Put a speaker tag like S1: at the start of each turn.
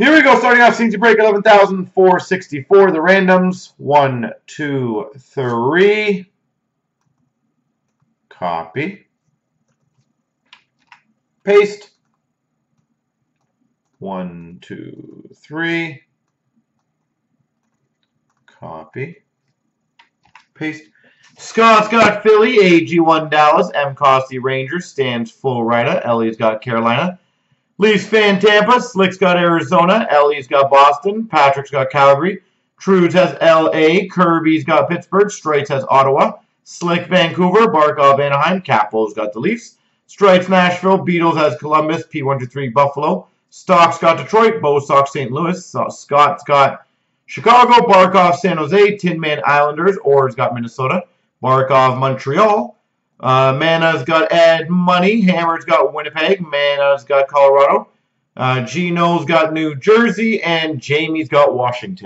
S1: Here we go, starting off CNC break 11,464. The randoms, one, two, three. Copy. Paste. One, two, three. Copy. Paste. Scott's got Philly, AG1 Dallas, M. Costy Rangers, Stan's full writer, Ellie's got Carolina. Leafs fan Tampa. Slick's got Arizona. Ellie's got Boston. Patrick's got Calgary. Trudes has L.A. Kirby's got Pittsburgh. Straits has Ottawa. Slick Vancouver. Barkov Anaheim. Capos got the Leafs. Stripes Nashville. Beatles has Columbus. P123 Buffalo. Stock's got Detroit. Bo Sox St. Louis. Scott's got Chicago. Barkov San Jose. Tin Man Islanders. Orr's got Minnesota. Barkov Montreal. Uh, Mana's got Ed Money. Hammer's got Winnipeg. Mana's got Colorado. Uh, Gino's got New Jersey. And Jamie's got Washington.